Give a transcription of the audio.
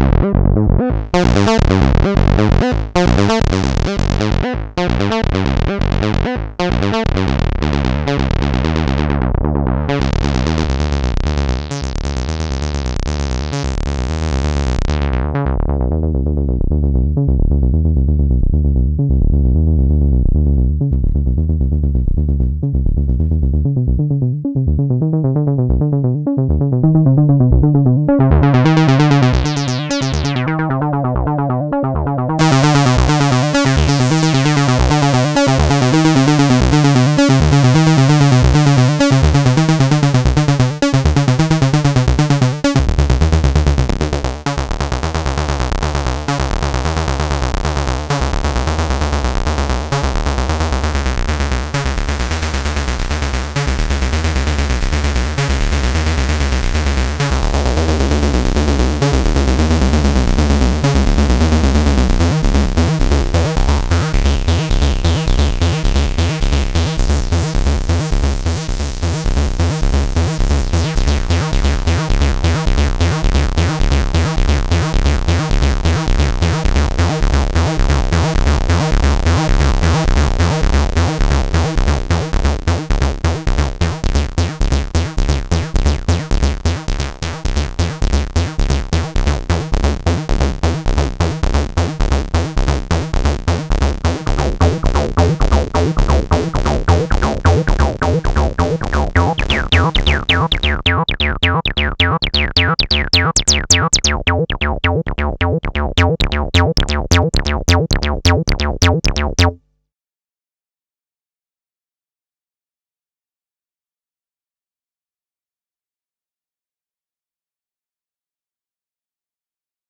Mm-hmm. you.